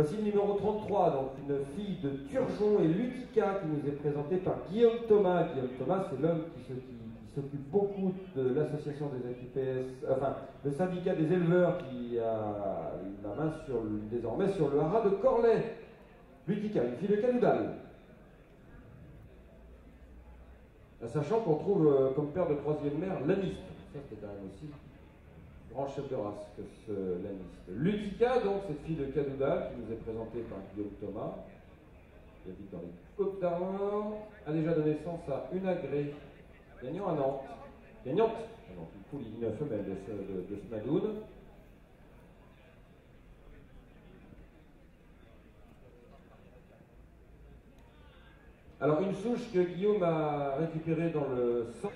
Voici le numéro 33, donc une fille de Turgeon et Lutica qui nous est présentée par Guillaume Thomas. Guillaume Thomas, c'est l'homme qui, s'occupe beaucoup de l'association des AQPS, enfin, le syndicat des éleveurs qui a la main désormais sur le haras de Corlay. Lutica, une fille de Canoudal. Sachant qu'on trouve euh, comme père de troisième mère l'aniste. Ça, c'est quand aussi grand chef de race que ce laniste. Lutica, donc, cette fille de Cadoudal, qui nous est présentée par Guillaume Thomas, qui habite dans les Côtes d'Armor, a déjà donné naissance à une agrée, gagnant à Nantes. Gagnante, donc, du coup, une femelle de, de, de. Alors, une souche que Guillaume a récupérée dans le centre